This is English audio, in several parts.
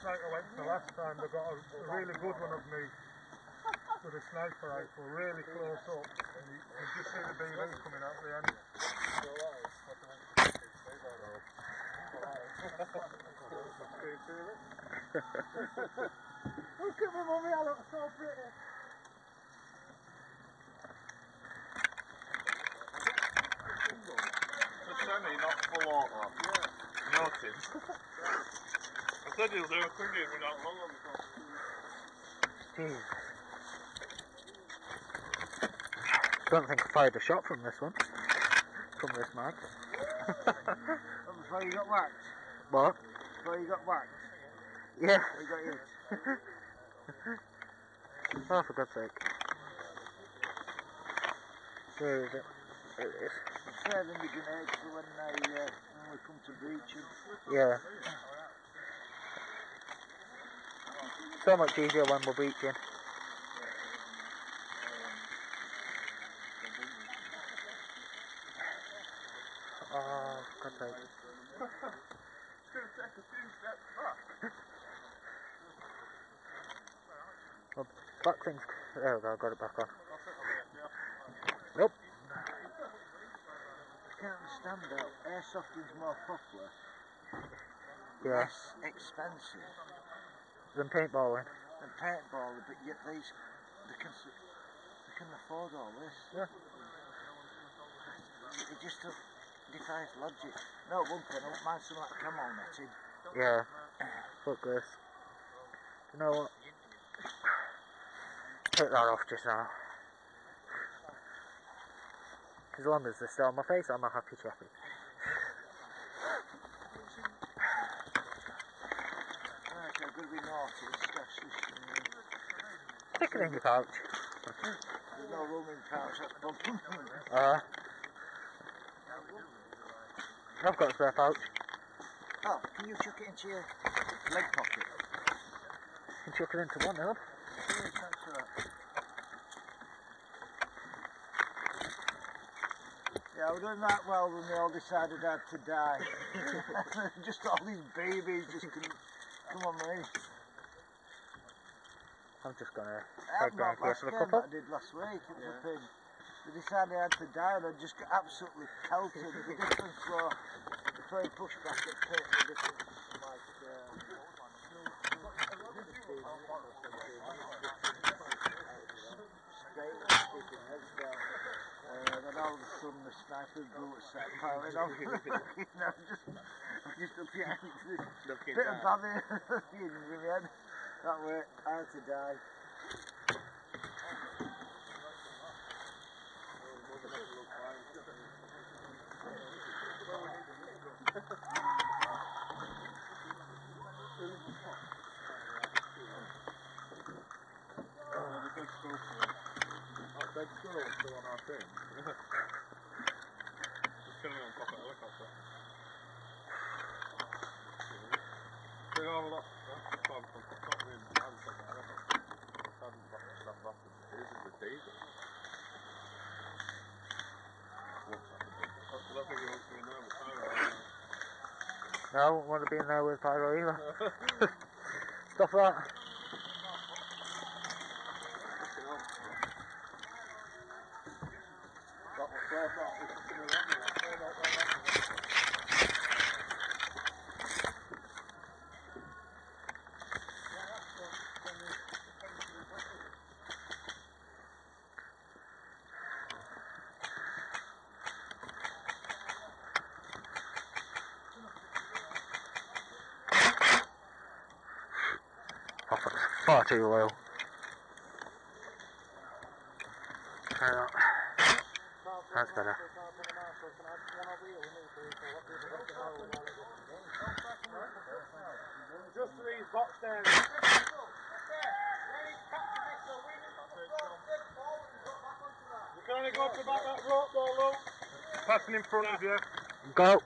Site I went to last time, they got a, a really good one of me with a sniper rifle, really close up. And you, you just see the BB coming out the end. Look at me, mummy, I look so pretty. The semi, not full auto. Yeah. Noted. I said he'll do a quick without long on the top. Jeez. Don't think I fired a shot from this one. From this mag. Before you got whacked. what? Before you got whacked. Yeah. You got hit. Oh, for God's sake. Where is it? There it is. Them the grenades for when they, uh, when we come to breaching. Yeah. So much easier when we're breaching. Oh, God's sake. It's going to take a few steps back. Well, back things. There we go, got it back on. Nope. I can't understand that. Airsofting's more popular, Yeah. less expensive Then paintballing. than paintballing, but yet these, they can, they can afford all this. Yeah. It just uh, defies logic. No, one thing, I wouldn't mind something like camo netting. Yeah. Fuck this. You know what? Take that off just now. As long as they're still on my face, I'm a happy chappy. Right, I'm going to be naughty and stash this in the Stick it in your pouch. There's no room in pouch at the bottom. Uh, I've got a spare pouch. oh, can you chuck it into your leg pocket? You can chuck it into one of. Yeah, thanks for that. Yeah, we're doing that well when we all decided had to die. just all these babies just couldn't come on me. I'm just gonna I'm take down not a of a couple. I did last week. It was pin. They decided I had to die and I just got absolutely pelted. the difference was playing pushback at pit, the difference like uh, straight keeping heads down. Then all of a sudden the sniper bullets started firing off. you know, just, just up behind this Looking bit of babby in my head. That I had to still on our thing. Just killing on top of a helicopter. Big old lot. I wouldn't want to be in there with Pyro either. Stop that. far too low. Uh, that's better. Just to these box there. You can only go to back that rope ball, Luke. Passing in front of you. Go.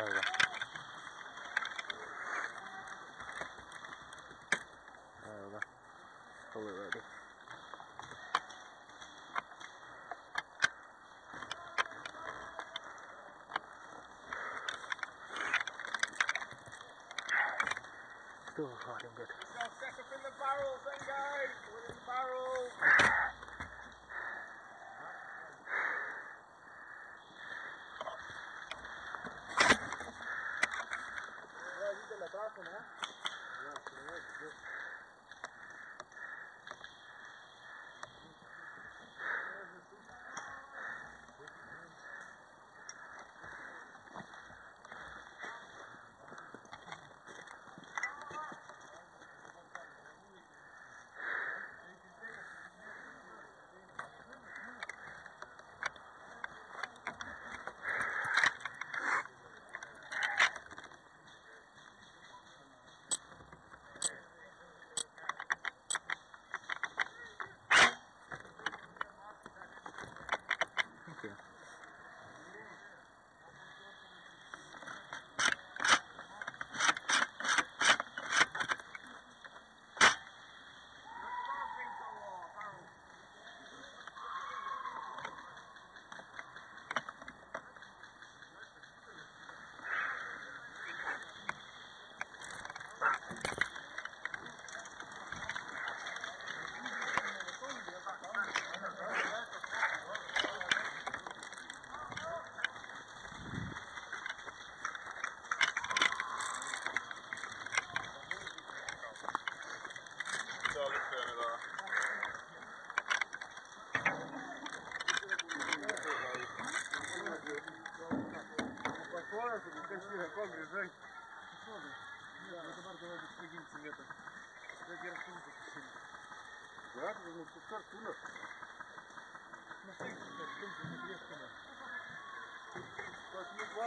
There we go. There we go. Fully ready. Still riding good. Go step up in the barrels then, guys! kar tuner. Kas mi dva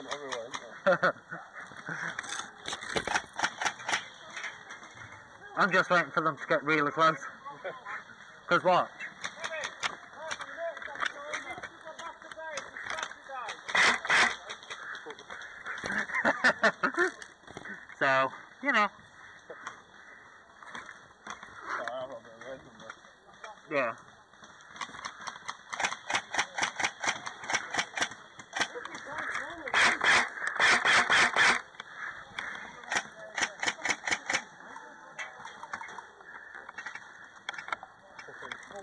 Fucking pen everywhere, isn't there? I'm just waiting for them to get really close. Because what? so, you know, Sorry, I'm not a bit of red in there. yeah.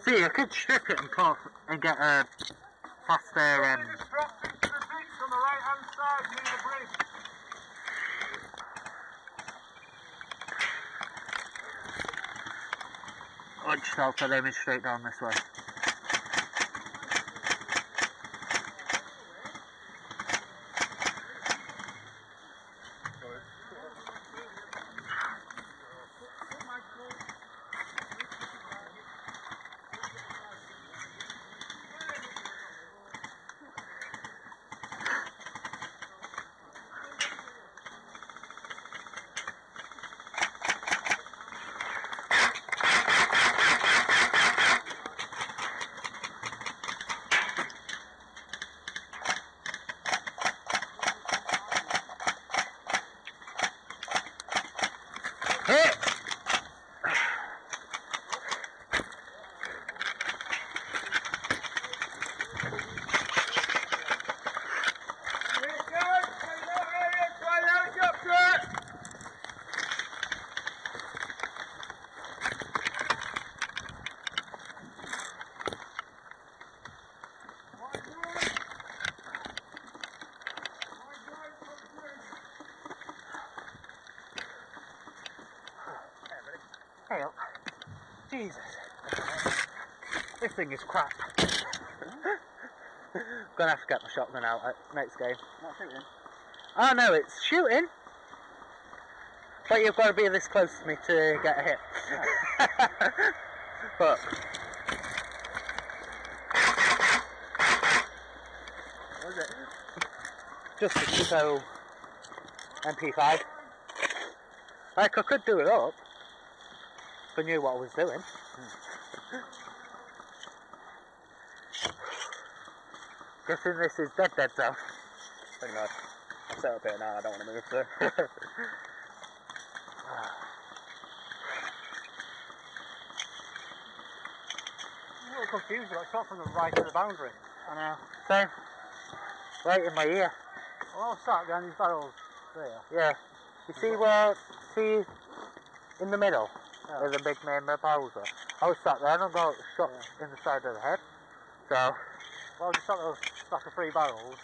See, I could strip it and put and get a faster um, Just drop into the ditch on the right hand side near the bridge. Lunch cell for them straight down this way. Hit! Hey up. Jesus. This thing is crap. Gonna have to get my shotgun out at next game. Not shooting. Oh no, it's shooting. But you've got to be this close to me to get a hit. but What is it? just a Chico MP5. Like I could do it up. If I knew what I was doing. Guessing this is dead dead zone. Pretty much. I'll set up here now, I don't want to move so. I'm a little confused. I shot from the right of the boundary. I know. Same. Right in my ear. Well, I was sat behind these barrels there. Yeah. You see where, see in the middle, Yeah. where the big main barrels are? I was sat there and I got shot in the side of the head. So, Well, I just shot those stack of three barrels.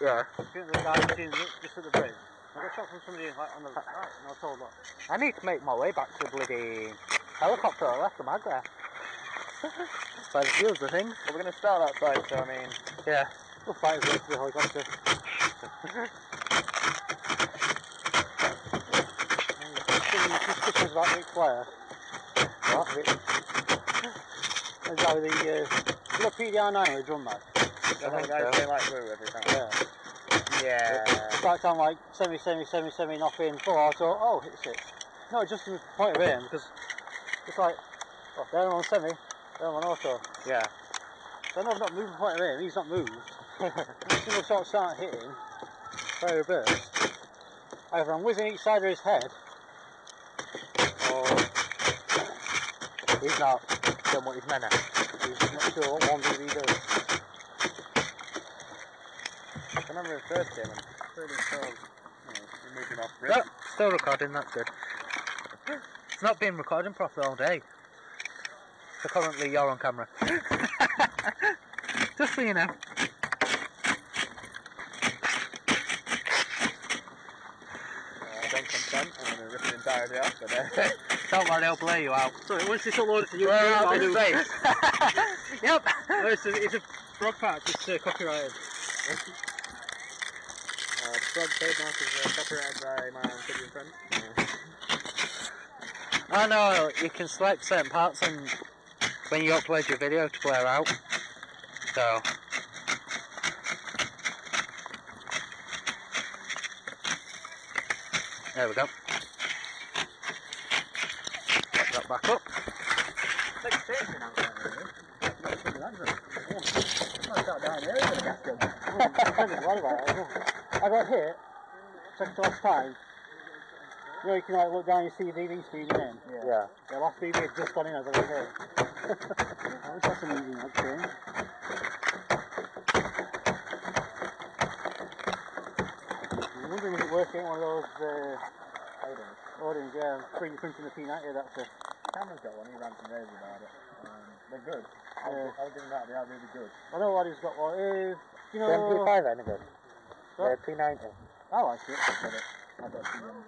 yeah. The guy just at the bridge. I got shot from somebody like on the right, and I was told that. I need to make my way back to the bloody helicopter. I left the mag there. By the fields, I think. Well, we're going to start outside, so I mean, Yeah. We'll fight with the helicopter. Suspicions about Ric Flair. What? Is that with the, uh, PDR9 with a drum mag? I the think guys so. say like woo every time. Yeah. Yeah. Starts on like semi, semi, semi, semi, nothing, full auto, oh, hits it. No, just in the point of aim, because it's like, oh, they're on semi, they're on auto. Yeah. So I know I've not moved from point of aim, he's not moved. As soon as shots start hitting, fire burst, either I'm whizzing each side of his head, or He's not done what he's meant to. He's not sure what one DV does. I first game, I'm pretty sure, you know, moving off No, still recording, that's good. It's not been recording properly all day. So currently you're on camera. Just so you know. Uh, I don't consent, I'm going to rip it entirely off, but uh, Don't worry, I'll blur you out. So once it's uploaded to YouTube, Blur out I'll his do face. yep. No, it's a, it's a frog patch, it's uh, copyrighted. Frog trademark is by my Amphibian friend. I know oh, you can select certain parts and when you upload your video to blur out. So there we go. Pop that back up. I got hit second to last time. You know, you can like look down and see your BB speeding in. Yeah. The last BB had just gone in as I got hit. that was just amazing, actually. I'm wondering if it worth getting one of those uh, Odins, yeah, 3D printing the P90, that's a Cameron's got one, he ran some raves about it. Um, they're good. I'll, Yeah. I'll give them that, they are really good. I know what he's got one. Uh, you know, The MP5 any good? What? The P90. I like it. Got it. I've got some, um,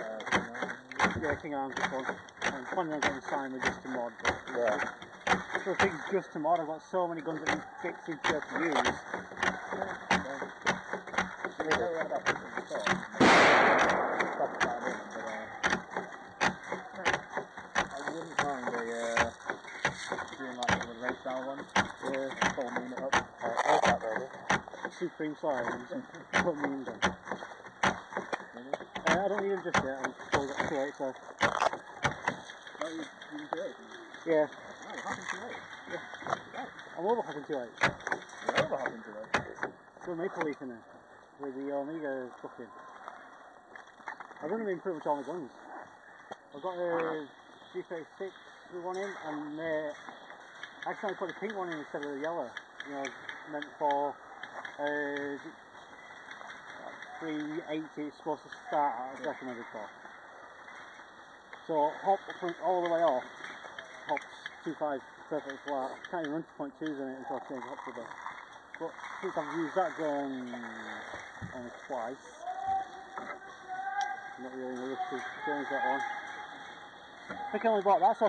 uh, Yeah, King Arms is one. I'm planning on getting with just to mod, but Yeah. so the thing just to mod, I've got so many guns that can fix into to use. you know, we had that picture before. Stop that in, but, I wouldn't mind a, uh, doing like one race style ones. Yeah, Full it up. Uh, where's that baby? Supreme size and put me in. I don't need them just yet, I'm still got two eight left. Oh, you, you it? Yeah, Oh, what happened to it? I'm over having two eight. You're over happened to it. Got Maple Leaf in there with the Omega fucking. I've only been pretty much all my guns. I've got a G36 with one in, and uh, actually I put a pink one in instead of the yellow. You know, meant for uh, 380 it's supposed to start at, it's recommended for. So hop from all the way off, hops 2.5 perfectly flat. I can't even run to 2.2s in it until I change hop to the but since I've used that gun only twice, I'm not really in a rush to change that one. I think I only bought that so